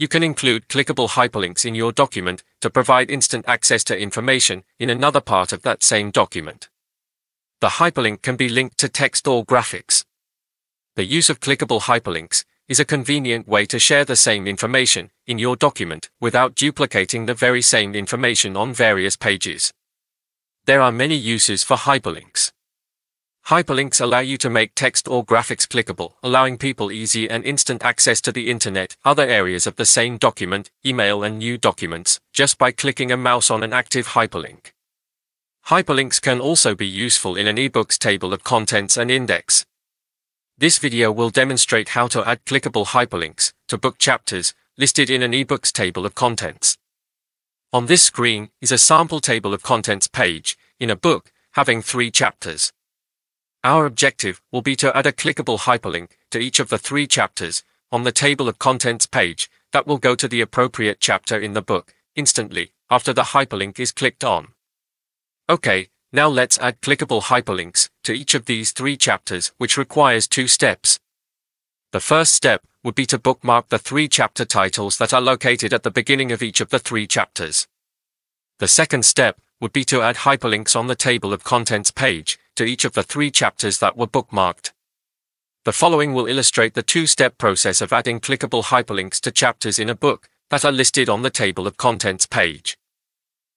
You can include clickable hyperlinks in your document to provide instant access to information in another part of that same document. The hyperlink can be linked to text or graphics. The use of clickable hyperlinks is a convenient way to share the same information in your document without duplicating the very same information on various pages. There are many uses for hyperlinks. Hyperlinks allow you to make text or graphics clickable, allowing people easy and instant access to the internet, other areas of the same document, email and new documents, just by clicking a mouse on an active hyperlink. Hyperlinks can also be useful in an eBooks table of contents and index. This video will demonstrate how to add clickable hyperlinks to book chapters listed in an eBooks table of contents. On this screen is a sample table of contents page in a book having three chapters. Our objective will be to add a clickable hyperlink to each of the three chapters on the table of contents page that will go to the appropriate chapter in the book instantly after the hyperlink is clicked on. Okay, now let's add clickable hyperlinks to each of these three chapters which requires two steps. The first step would be to bookmark the three chapter titles that are located at the beginning of each of the three chapters. The second step would be to add hyperlinks on the table of contents page to each of the three chapters that were bookmarked. The following will illustrate the two-step process of adding clickable hyperlinks to chapters in a book that are listed on the table of contents page.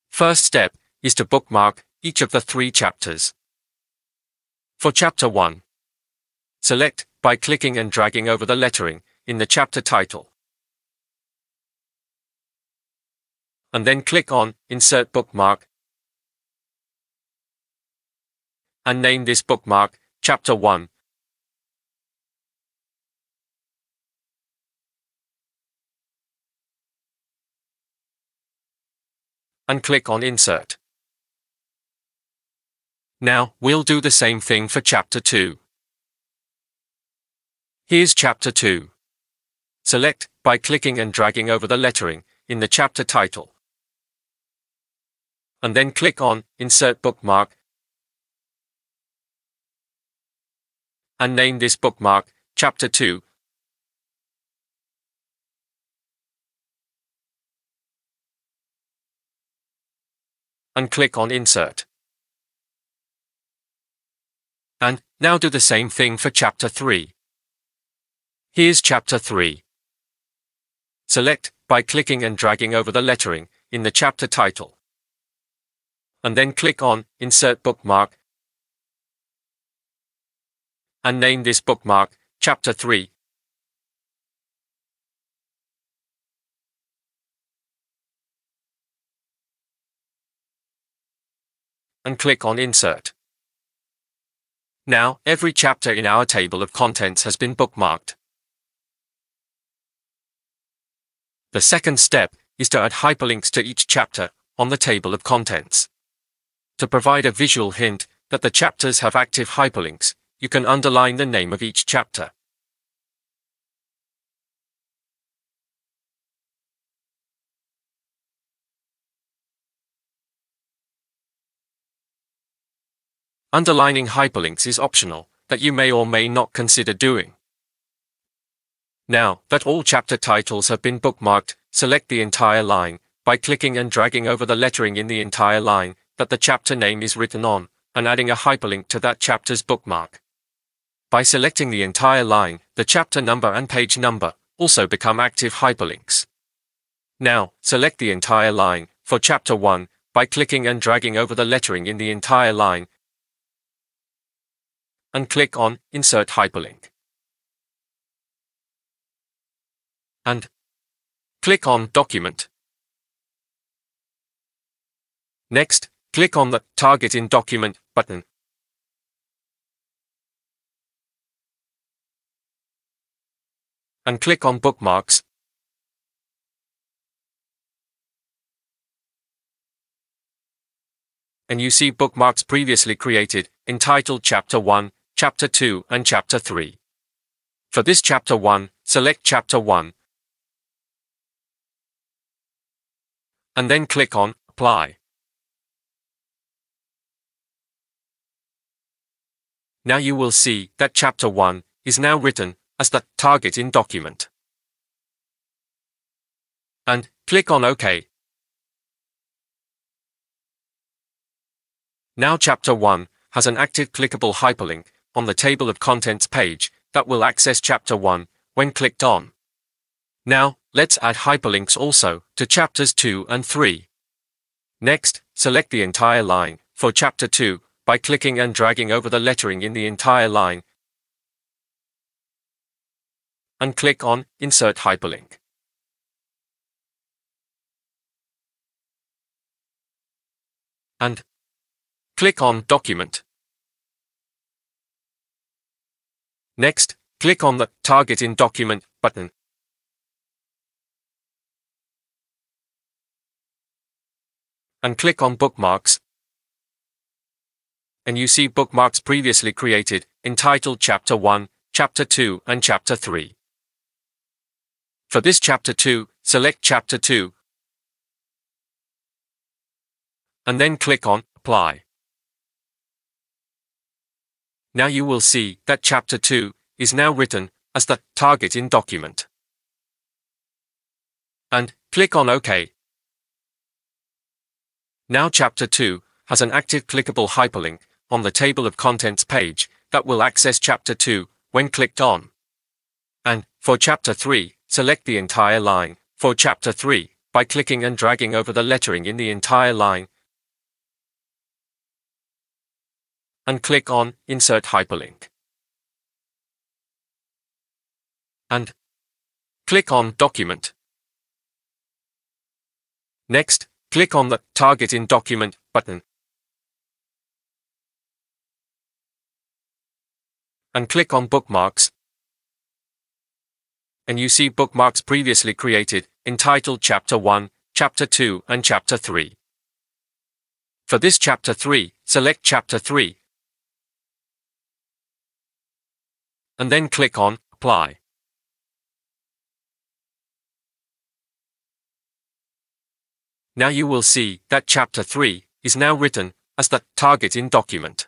First step is to bookmark each of the three chapters. For Chapter 1, select by clicking and dragging over the lettering in the chapter title. And then click on Insert Bookmark and name this bookmark Chapter 1. And click on Insert. Now, we'll do the same thing for Chapter 2. Here's Chapter 2. Select by clicking and dragging over the lettering in the chapter title. And then click on Insert Bookmark and name this bookmark Chapter 2. And click on Insert. And now do the same thing for Chapter 3. Here's Chapter 3. Select by clicking and dragging over the lettering in the chapter title. And then click on Insert Bookmark and name this bookmark Chapter 3. And click on Insert. Now, every chapter in our table of contents has been bookmarked. The second step is to add hyperlinks to each chapter on the table of contents. To provide a visual hint that the chapters have active hyperlinks, you can underline the name of each chapter. Underlining hyperlinks is optional, that you may or may not consider doing. Now that all chapter titles have been bookmarked, select the entire line by clicking and dragging over the lettering in the entire line that the chapter name is written on, and adding a hyperlink to that chapter's bookmark. By selecting the entire line, the chapter number and page number also become active hyperlinks. Now, select the entire line for chapter 1 by clicking and dragging over the lettering in the entire line and click on Insert Hyperlink. And click on Document. Next, click on the Target in Document button and click on Bookmarks. And you see bookmarks previously created, entitled Chapter 1, Chapter 2, and Chapter 3. For this Chapter 1, select Chapter 1, and then click on Apply. Now you will see that Chapter 1 is now written as the target in document. and click on OK. Now Chapter 1 has an active clickable hyperlink on the table of contents page that will access Chapter 1 when clicked on. Now, let's add hyperlinks also to Chapters 2 and 3. Next, select the entire line for Chapter 2 by clicking and dragging over the lettering in the entire line and click on Insert Hyperlink. And click on Document. Next, click on the Target in Document button. And click on Bookmarks. And you see bookmarks previously created, entitled Chapter 1, Chapter 2 and Chapter 3. For this Chapter 2, select Chapter 2 and then click on Apply. Now you will see that Chapter 2 is now written as the target in document. And click on OK. Now Chapter 2 has an active clickable hyperlink on the table of contents page that will access Chapter 2 when clicked on. And for Chapter 3, select the entire line for Chapter 3 by clicking and dragging over the lettering in the entire line and click on Insert Hyperlink. And click on Document. Next, click on the Target in Document button and click on Bookmarks and you see bookmarks previously created, entitled Chapter 1, Chapter 2 and Chapter 3. For this Chapter 3, select Chapter 3 and then click on Apply. Now you will see that Chapter 3 is now written as the target in document.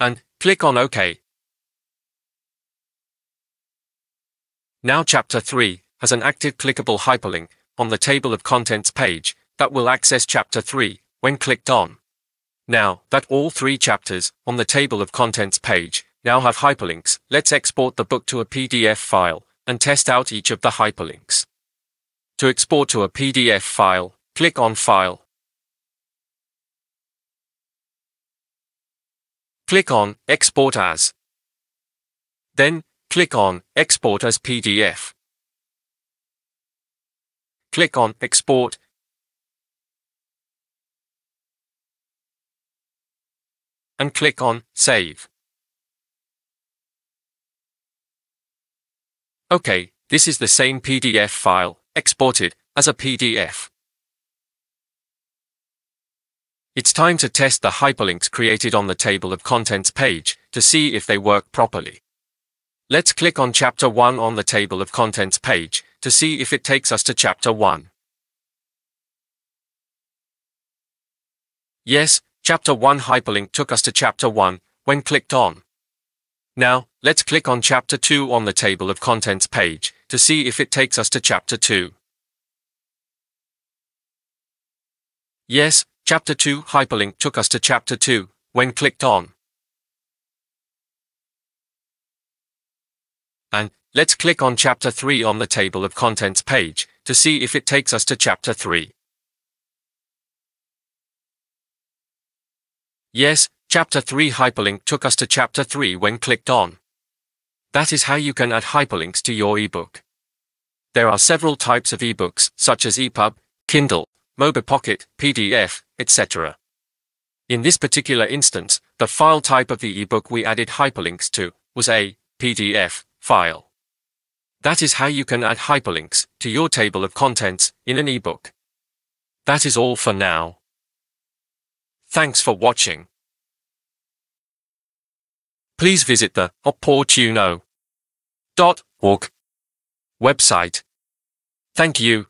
And click on OK. Now Chapter 3 has an active clickable hyperlink on the table of contents page that will access Chapter 3 when clicked on. Now that all three chapters on the table of contents page now have hyperlinks, let's export the book to a PDF file and test out each of the hyperlinks. To export to a PDF file, click on File. Click on Export as. Then, click on Export as PDF. Click on Export and click on Save. OK, this is the same PDF file, exported as a PDF. It's time to test the hyperlinks created on the table of contents page to see if they work properly. Let's click on Chapter 1 on the table of contents page to see if it takes us to Chapter 1. Yes, Chapter 1 hyperlink took us to Chapter 1 when clicked on. Now, let's click on Chapter 2 on the Table of Contents page to see if it takes us to Chapter 2. Yes, Chapter 2 hyperlink took us to Chapter 2 when clicked on. And let's click on Chapter 3 on the Table of Contents page to see if it takes us to Chapter 3. Yes, Chapter 3 hyperlink took us to Chapter 3 when clicked on. That is how you can add hyperlinks to your ebook. There are several types of ebooks, such as EPUB, Kindle, MobiPocket, PDF, etc. In this particular instance, the file type of the ebook we added hyperlinks to was a PDF file. That is how you can add hyperlinks to your table of contents in an ebook. That is all for now. Thanks for watching. Please visit the oportuno.org website. Thank you.